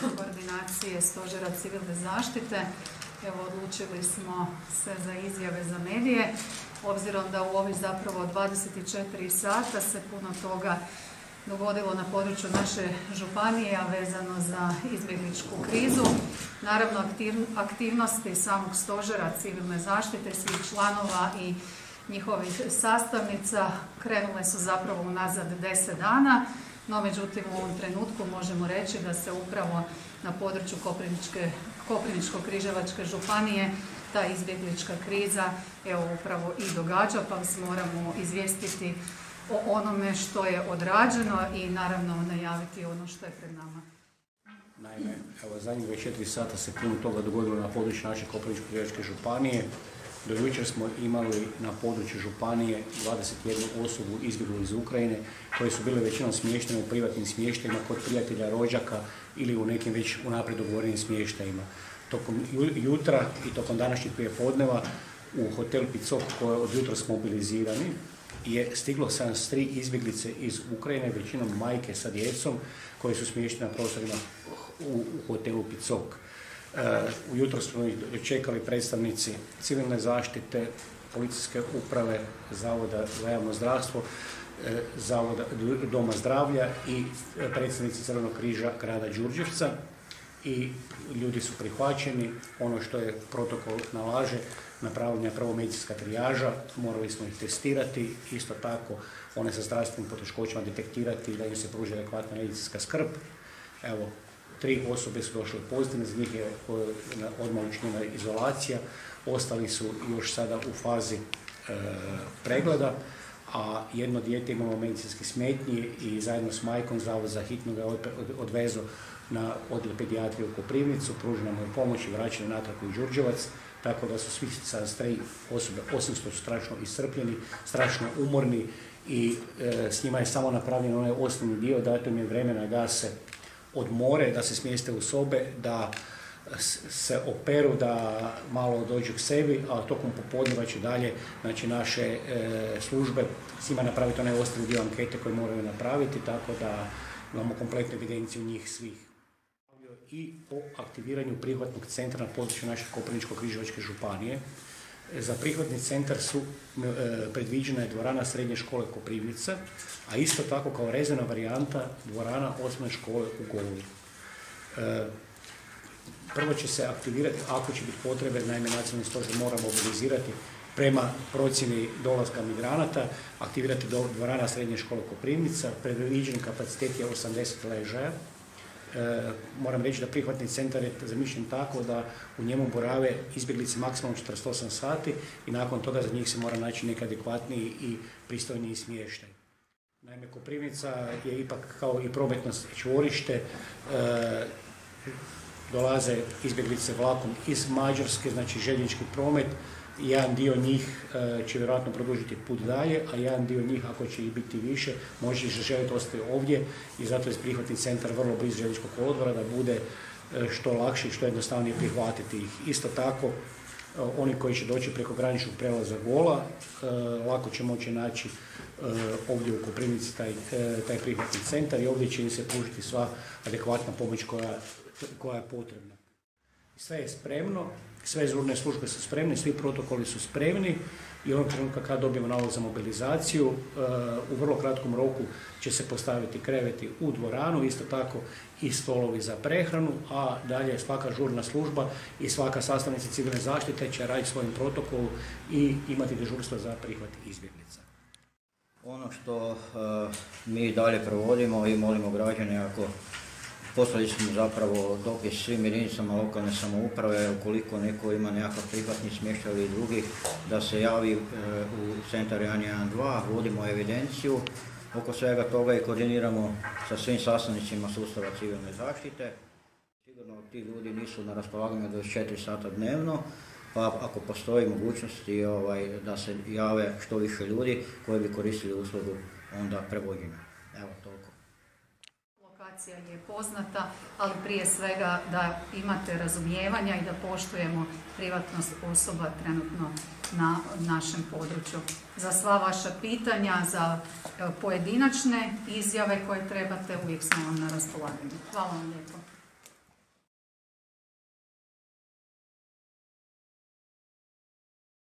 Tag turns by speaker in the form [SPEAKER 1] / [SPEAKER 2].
[SPEAKER 1] koordinacije Stožera civilne zaštite. Evo, odlučili smo se za izjave za medije, obzirom da u ovih zapravo 24 sata se puno toga dogodilo na području naše županije, a vezano za izbjegličku krizu. Naravno, aktivnosti samog stožera civilne zaštite, svih članova i njihovih sastavnica krenule su zapravo unazad deset dana, no međutim u ovom trenutku možemo reći da se upravo na području Koprivničko-križevačke županije ta izbjeglička kriza evo upravo i događa, pa vas moramo izvijestiti o onome što je odrađeno i naravno najaviti ono što je pred nama.
[SPEAKER 2] Naime, evo zadnjih 24 sata se puno toga dogodilo na području naše Koprivničko-križevačke županije. Do jučer smo imali na području županije 21 osobu izbjeglu iz Ukrajine koje su bile većinom smještene u privatnim smještajima kod prijatelja, rođaka ili u nekim već unaprijed dogovorenim smještajima. Tokom jutra i tokom današnjeg prijepodneva u hotel Picok koji je od jutra smo mobilizirani je stiglo 73 izbjeglice iz Ukrajine, većinom majke sa djecom koje su smještene na prostorima u, hotelu Picok. E, ujutro smo ih čekali predstavnici civilne zaštite, policijske uprave, Zavoda za javno zdravstvo, e, Zavoda Doma zdravlja i predstavnici Crvenog križa grada Đurđevca i ljudi su prihvaćeni. Ono što je protokol nalaže, napravljena prvo medicinska trijaža, morali smo ih testirati, isto tako one sa zdravstvenim poteškoćama detektirati da im se pruži adekvatna medicinska skrb. Evo, tri osobe su došle pozitivne, za njih je odmah učinjena izolacija, ostali su još sada u fazi e, pregleda, a jedno dijete imalo medicinski smetnji i zajedno s majkom Zavod za hitno ga odvezo na odjel pedijatrije u Koprivnicu, pružena mu je pomoć i vraćanje natrag u Đurđevac, tako da su svi tri osobe, osim što su strašno iscrpljeni, strašno umorni i e, s njima je samo napravljen onaj osnovni dio, dato im je vremena da se odmore, da se smjeste u sobe, da se operu, da malo dođu k sebi, a tokom popodneva će dalje znači, naše e, službe s njima napraviti onaj ostali dio ankete koje moraju napraviti, tako da imamo kompletnu evidenciju njih svih i o aktiviranju prihvatnog centra na području naše Koprivničko-križevačke županije. Za prihvatni centar su e, predviđena je dvorana srednje škole Koprivnica, a isto tako kao rezervna varijanta dvorana osnovne škole u Goli. E, prvo će se aktivirati, ako će biti potrebe, naime nacionalni stožer mora mobilizirati prema procjeni dolaska migranata, aktivirati dvorana srednje škole Koprivnica, predviđen kapacitet je 80 ležaja, moram reći da prihvatni centar je zamišljen tako da u njemu borave izbjeglice maksimalno 48 sati i nakon toga za njih se mora naći neki adekvatniji i pristojniji smještaj. Naime, Koprivnica je ipak kao i prometno čvorište, e, dolaze izbjeglice vlakom iz Mađarske, znači željeznički promet, jedan dio njih e, će vjerojatno produžiti put dalje, a jedan dio njih, ako će ih biti više, može želiti ostati ovdje i zato je prihvatni centar vrlo blizu željezničkog odvora da bude e, što lakše i što jednostavnije prihvatiti ih. Isto tako, e, oni koji će doći preko graničnog prelaza Gola, lako će moći naći ovdje u Koprivnici taj, prihvatni centar i ovdje će im se pružiti sva adekvatna pomoć koja je potrebna. Sve je spremno, sve žurne službe su spremne, svi protokoli su spremni i onog trenutka kad dobijemo nalog za mobilizaciju, e, u vrlo kratkom roku će se postaviti kreveti u dvoranu, isto tako i stolovi za prehranu, a dalje svaka žurna služba i svaka sastavnica civilne zaštite će raditi svojim protokolu i imati dežurstvo za prihvat izbjeglica.
[SPEAKER 3] Ono što e, mi dalje provodimo i molimo građane ako Poslali smo zapravo dopis svim jedinicama lokalne samouprave, ukoliko neko ima nekakav prihvatni smještaj ili drugi, da se javi e, u centar 112, vodimo evidenciju oko svega toga i koordiniramo sa svim sastavnicima sustava civilne zaštite. Sigurno ti ljudi nisu na raspolaganju 24 sata dnevno, pa ako postoji mogućnosti ovaj, da se jave što više ljudi koji bi koristili uslugu onda prevođenja. Evo toliko
[SPEAKER 1] je poznata, ali prije svega da imate razumijevanja i da poštujemo privatnost osoba trenutno na našem području. Za sva vaša pitanja, za pojedinačne izjave koje trebate, uvijek smo vam na raspolaganju. Hvala vam lijepo.